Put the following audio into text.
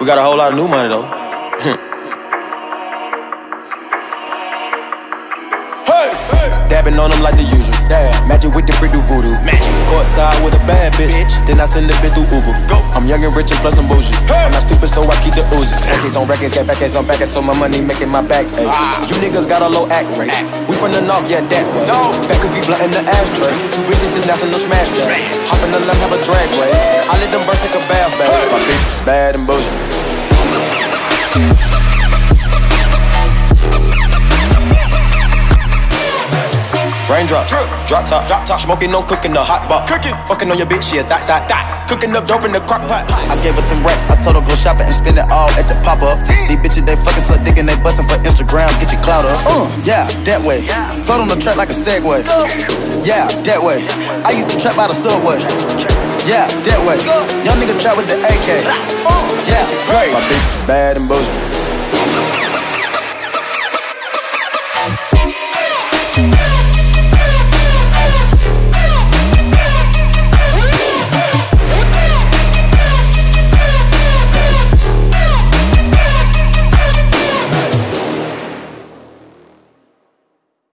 We got a whole lot of new money though. hey, Dabbing on them like the usual. Damn. Magic with the free do voodoo. Magic. Courtside with a bad bitch. bitch. Then I send the bitch through Uber. Go. I'm young and rich and plus I'm bougie. Hey. I'm not stupid, so I keep the Uzi. Records on records, get backers on backers, so my money making my back ache. Ah. You niggas got a low act rate. Act. We from the north, yeah, that way. No. Fat cookie blunt in the ashtray. Two bitches just national smash that. Hop in the left, have a drag race. I let them birds take a bath, baby. Hey. My bitch is bad and bougie. Raindrop, drip, drop top, drop top. Smoking on cooking the hot pot. Cooking, fucking on your bitch, yeah, that, that, that. Cooking up dope in the crock pot. I gave her 10 racks, I told her go shopping and spend it all at the pop up. These bitches, they fucking suck dick and they bustin' for Instagram, get your clout up. Uh, yeah, that way. Float on the track like a Segway. Yeah, that way. I used to trap by the subway. Yeah, that way. Young nigga trap with the AK. Yeah, great. My bitch is bad and bougie.